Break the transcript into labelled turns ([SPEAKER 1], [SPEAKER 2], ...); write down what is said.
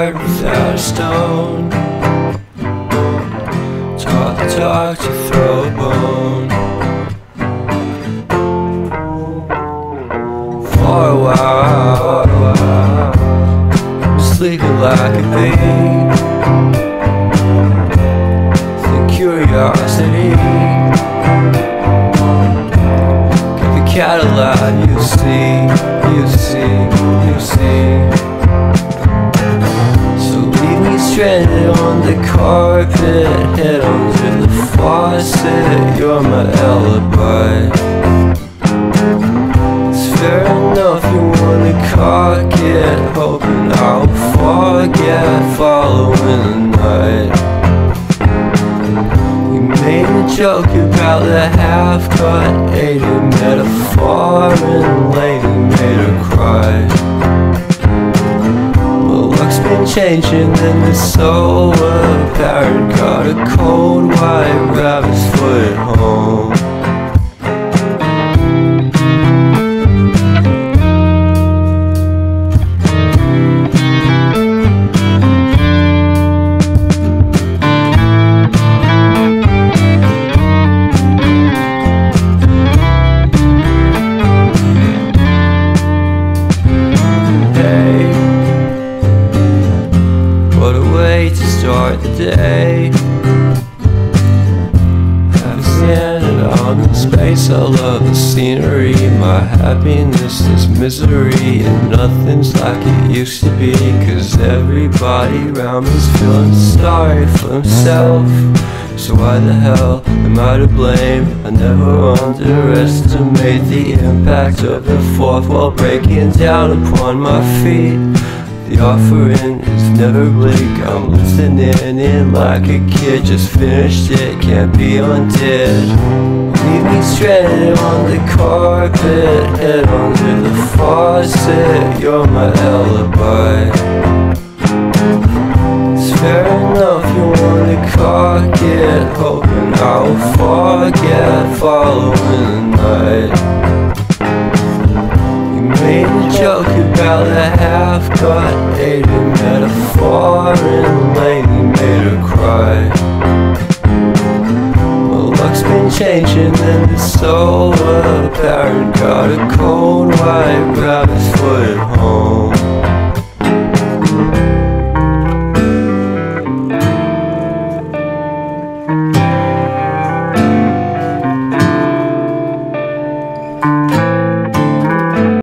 [SPEAKER 1] Without a stone. Taught the dog to throw a bone For a while sleeping like a thief The curiosity. The Cadillac you see, you see, you see. On the carpet, head under the faucet. You're my alibi. It's fair enough you wanna cock it Hoping I'll forget following the night We made a joke about the half-cut Ate a metaphor and lady made her cry changing and it's so apparent. Got a cold white rabbit's foot home way to start the day. Having standing on the space, I love the scenery. My happiness is misery, and nothing's like it used to be. Cause everybody around me's feeling sorry for himself. So why the hell am I to blame? I never underestimate the impact of the fourth wall breaking down upon my feet. The offering is never bleak. I'm listening in like a kid, just finished it, can't be undid. Leave me stranded on the carpet, head under the faucet. You're my alibi. It's fair enough you wanna cock it Hoping I'll forget following God a metaphor and lady made her cry. Well, luck's been changing and it's over. Parent got a cold white rabbit foot home.